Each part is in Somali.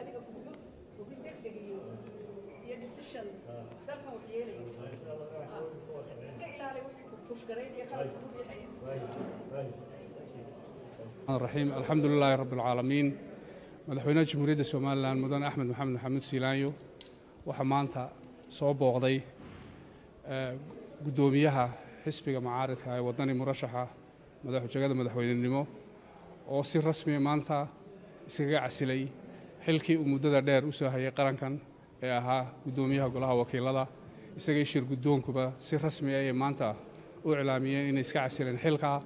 adiga bugo raxiim alxamdu lilaahi rabbi alcaalamiin madaxweynaha jamhuuriyadda somalilan mudane axmed maxamed maxamuud siilaanyo waxaa maanta soo booqday eh, guddoomiyaha xisbiga macaaridka ee waddani murashaxa madaxjegada madaxweynenimo oo si rasmiya maanta iskaga casilay xilkii uu muddada dheer u soo hayay qarankan ee ahaa guddoomiyaha golaha wakiilada isagay shir guddoonkuba si rasmi ayay maanta u iclaamiyeen inay iska casileen xilkaa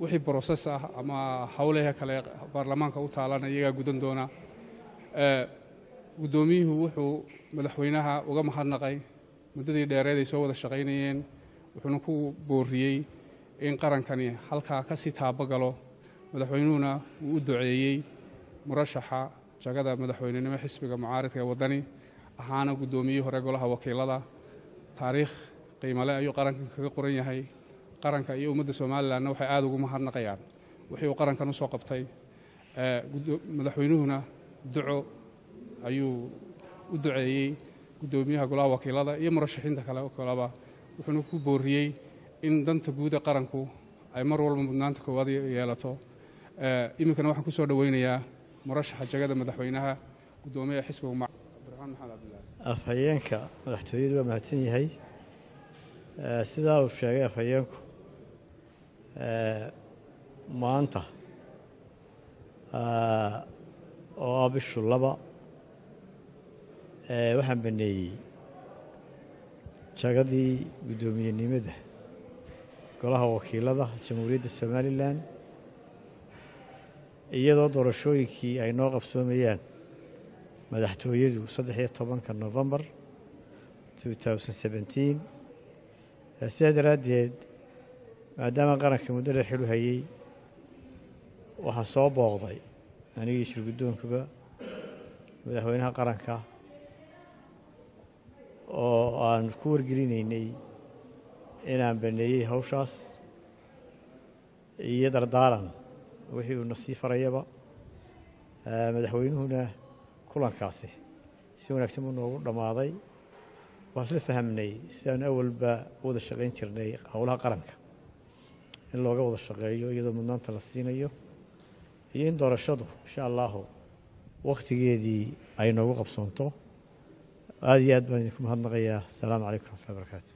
wixii broses ah ama howlehe kale baarlamaanka u taalana iyagaa gudan doona. Guddoomiyuhu wuxuu madaxweynaha uga mahadnaqay muddadii dheereed ay soo wada shaqaynayeen wuxuuna ku booriyey in qarankani halkaa ka sii taabagalo. Madaxweynuhuna wuu u duceeyey murashaxa jagada madaxweynenimo xisbiga mucaaridka ee waddani ahaana guddoomiyihii hore golaha wakiilada. Taariikh qiimale ayuu qarankan kaga qoran yahay. Qaranka iyo ummadda somalilanna waxay aada ugu mahadnaqayaan. Wixii uu qarankan u soo qabtay madaxweynuhuna duco ayuu u duceeyey guddoomiyaha golaha wakiilada iyo murashaxiinta kale kaleba wuxuuna ku booriyey in danta guuda qaranku ay mar walba mudnaanta koowaad yeelato. Iminkana waxaan ku soo dhoweynayaa murashaxa jagada madaxweynaha guddoomiyaha xisbiga afhayeenka madaxtooyadu waa mahadsan yahay sidaa uu sheegay afhayeenku maanta oo ah bishu laba waxaan baneeyey jagadii guddoomiyenimada golaha wakiilada jamhuuriyadda somalilan iyadoo doorashooyinkii ay noo qabsoomayaan madaxtooyadu saddex iyo tobanka novembar sidaa daraaddeed maadaama qaranka muddo dheer xilu hayey waxaa soo booqday anigii shir guddoonkuba madaxweynaha qaranka oo aan ku wargelinaynay inaan baneeyey hawshaas iyo dardaaran wixii uuna sii farayaba madaxweynuhuna kulankaasi si wanaagsan buu noogu dhammaaday. Waan isla fahamnay sidaanu awalba u wada shaqayn jirnay howlaha qaranka in looga wada shaqeeyo iyadoo mudnaanta la siinayo iyo in doorashadu insha allahu wakhtigeedii ay noogu qabsoonto. Aada iyo aad baan idinku mahadnaqayaa. Asalaamu calaykum raxmatullahi barakaatu